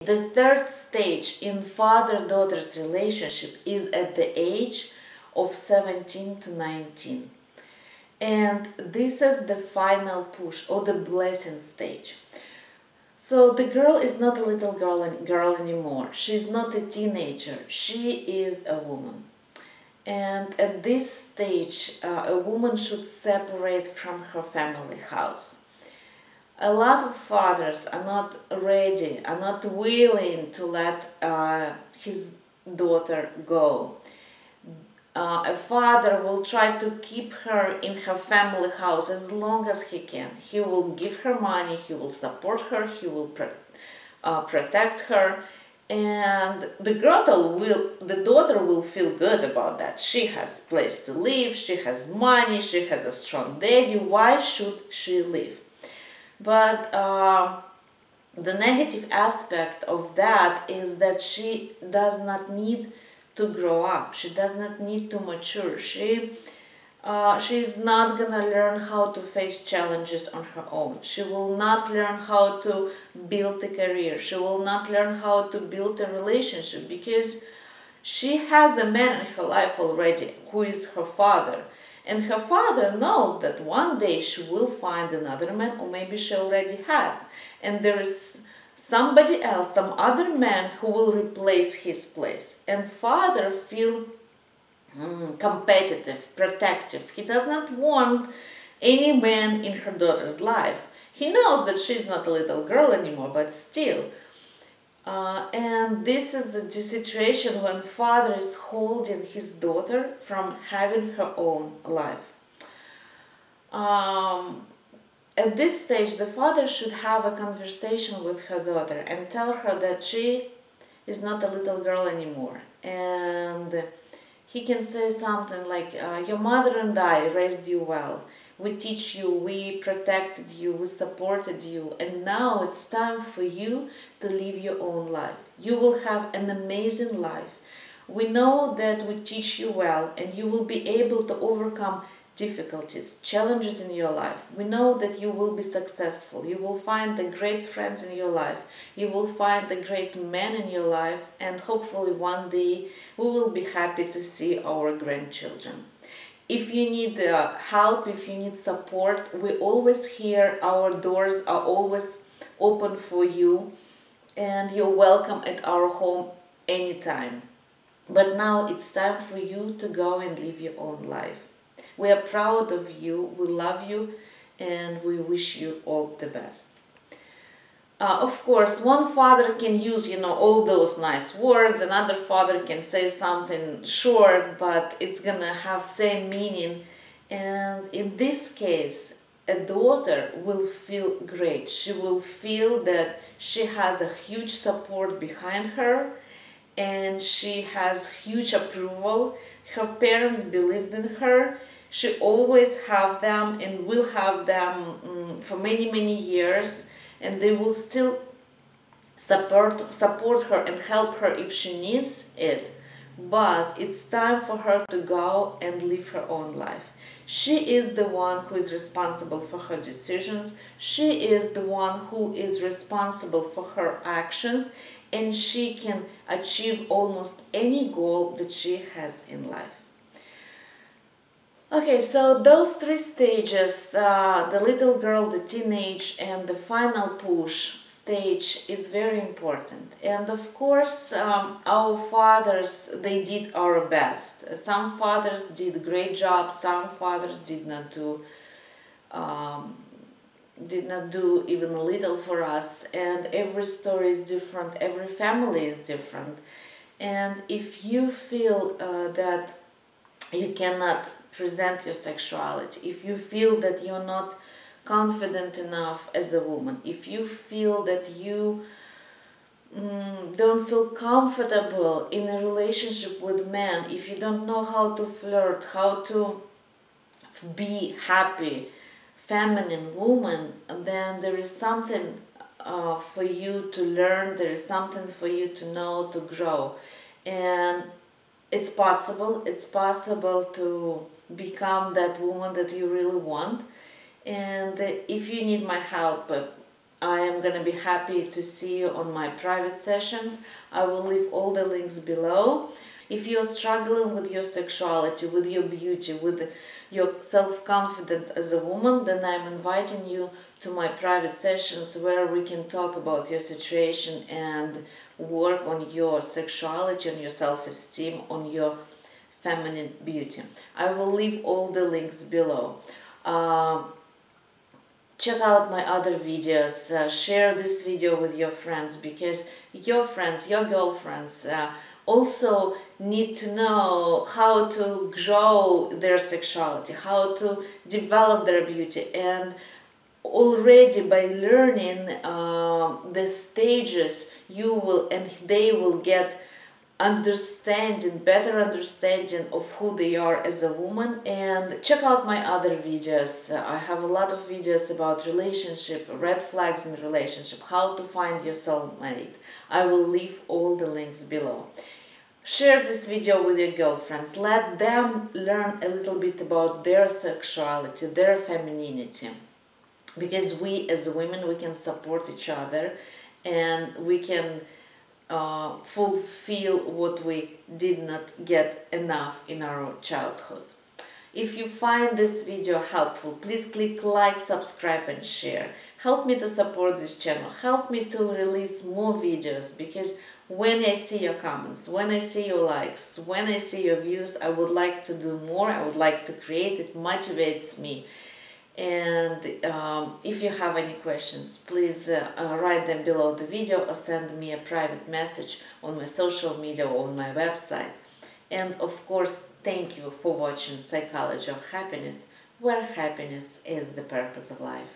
The third stage in father-daughter's relationship is at the age of 17 to 19. And this is the final push or the blessing stage. So the girl is not a little girl, girl anymore. She's not a teenager. She is a woman. And at this stage, uh, a woman should separate from her family house. A lot of fathers are not ready, are not willing to let uh, his daughter go. Uh, a father will try to keep her in her family house as long as he can. He will give her money, he will support her, he will uh, protect her, and the daughter will the daughter will feel good about that she has place to live she has money she has a strong daddy why should she leave but uh, the negative aspect of that is that she does not need to grow up she does not need to mature she uh, she's not gonna learn how to face challenges on her own. She will not learn how to build a career. She will not learn how to build a relationship because she has a man in her life already who is her father. And her father knows that one day she will find another man, or maybe she already has. And there is somebody else, some other man who will replace his place. And father feel mm, competitive, protective. He does not want any man in her daughter's life. He knows that she's not a little girl anymore, but still. Uh, and this is the situation when father is holding his daughter from having her own life. Um, at this stage, the father should have a conversation with her daughter and tell her that she is not a little girl anymore. And he can say something like, uh, Your mother and I raised you well. We teach you, we protected you, we supported you, and now it's time for you to live your own life. You will have an amazing life. We know that we teach you well, and you will be able to overcome difficulties, challenges in your life. We know that you will be successful. You will find the great friends in your life. You will find the great men in your life. And hopefully one day we will be happy to see our grandchildren. If you need uh, help, if you need support, we always here. Our doors are always open for you. And you're welcome at our home anytime. But now it's time for you to go and live your own life. We are proud of you, we love you, and we wish you all the best. Uh, of course, one father can use, you know, all those nice words, another father can say something short, but it's gonna have same meaning. And in this case, a daughter will feel great. She will feel that she has a huge support behind her and she has huge approval. Her parents believed in her she always have them and will have them um, for many many years and they will still support support her and help her if she needs it. But it's time for her to go and live her own life. She is the one who is responsible for her decisions. She is the one who is responsible for her actions and she can achieve almost any goal that she has in life Okay, so those three stages, uh, the little girl, the teenage, and the final push stage is very important. And of course, um, our fathers, they did our best. Some fathers did a great job, some fathers did not do um, did not do even a little for us and every story is different every family is different and if you feel uh, that you cannot present your sexuality, if you feel that you're not confident enough as a woman, if you feel that you mm, don't feel comfortable in a relationship with men, if you don't know how to flirt, how to be happy, feminine woman, then there is something uh, for you to learn, there is something for you to know, to grow. And it's possible, it's possible to become that woman that you really want. And if you need my help, uh, I am gonna be happy to see you on my private sessions. I will leave all the links below. If you're struggling with your sexuality, with your beauty, with your self-confidence as a woman, then I'm inviting you to my private sessions where we can talk about your situation and work on your sexuality, on your self-esteem, on your feminine beauty. I will leave all the links below. Uh, check out my other videos, uh, share this video with your friends because your friends, your girlfriends uh, also need to know how to grow their sexuality, how to develop their beauty. And already by learning uh, the stages you will and they will get understanding better understanding of who they are as a woman. And check out my other videos. I have a lot of videos about relationship red flags in relationship how to find your soulmate. I will leave all the links below share this video with your girlfriends let them learn a little bit about their sexuality their femininity because we as women we can support each other and we can uh, fulfill what we did not get enough in our childhood. If you find this video helpful, please click like, subscribe and share. Help me to support this channel. Help me to release more videos because when I see your comments, when I see your likes, when I see your views, I would like to do more. I would like to create. It motivates me and um, if you have any questions please uh, uh, write them below the video or send me a private message on my social media or on my website and of course thank you for watching psychology of happiness where happiness is the purpose of life